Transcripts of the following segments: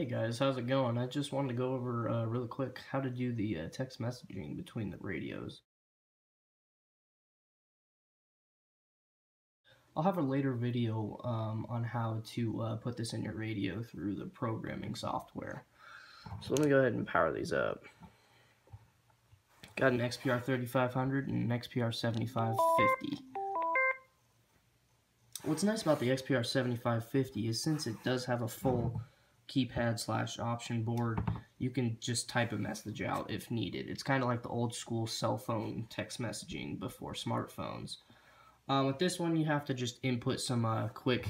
Hey guys, how's it going? I just wanted to go over uh, really quick how to do the uh, text messaging between the radios. I'll have a later video um, on how to uh, put this in your radio through the programming software. So let me go ahead and power these up. Got an XPR 3500 and an XPR 7550. What's nice about the XPR 7550 is since it does have a full keypad slash option board, you can just type a message out if needed. It's kind of like the old school cell phone text messaging before smartphones. Um, with this one, you have to just input some uh, quick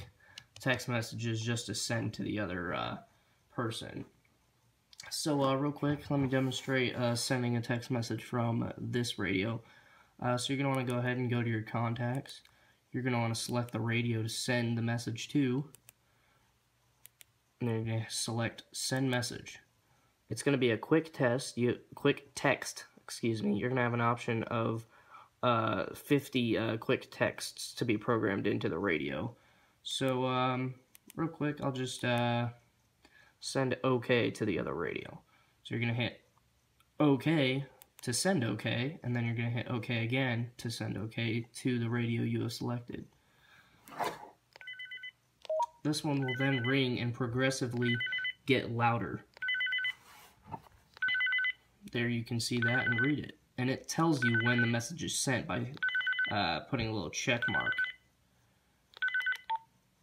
text messages just to send to the other uh, person. So uh, real quick, let me demonstrate uh, sending a text message from this radio. Uh, so you're going to want to go ahead and go to your contacts. You're going to want to select the radio to send the message to and then you're going to select send message. It's going to be a quick test, you quick text, excuse me. You're going to have an option of uh, 50 uh, quick texts to be programmed into the radio. So, um, real quick, I'll just uh, send OK to the other radio. So you're going to hit OK to send OK, and then you're going to hit OK again to send OK to the radio you have selected. This one will then ring and progressively get louder. There you can see that and read it. And it tells you when the message is sent by uh, putting a little check mark.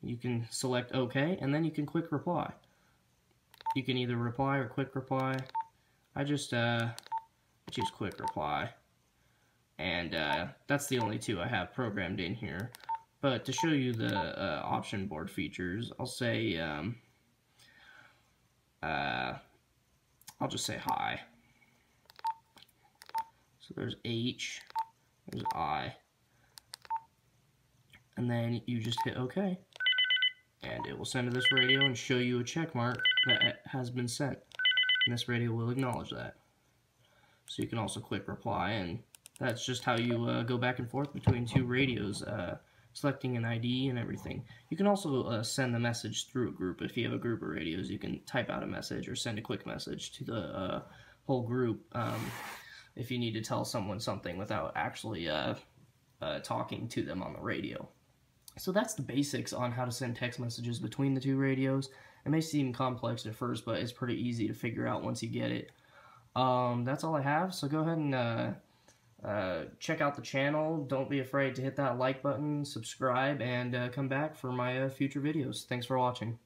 You can select OK, and then you can quick reply. You can either reply or quick reply. I just uh, choose quick reply. And uh, that's the only two I have programmed in here. But to show you the uh, option board features, I'll say, um, uh, I'll just say hi. So there's H, there's I, and then you just hit OK. And it will send to this radio and show you a check mark that has been sent. And this radio will acknowledge that. So you can also click reply, and that's just how you uh, go back and forth between two radios. Uh, selecting an ID and everything. You can also uh, send the message through a group. If you have a group of radios, you can type out a message or send a quick message to the uh, whole group um, if you need to tell someone something without actually uh, uh, talking to them on the radio. So that's the basics on how to send text messages between the two radios. It may seem complex at first, but it's pretty easy to figure out once you get it. Um, that's all I have, so go ahead and check out the channel. Don't be afraid to hit that like button, subscribe, and uh, come back for my uh, future videos. Thanks for watching.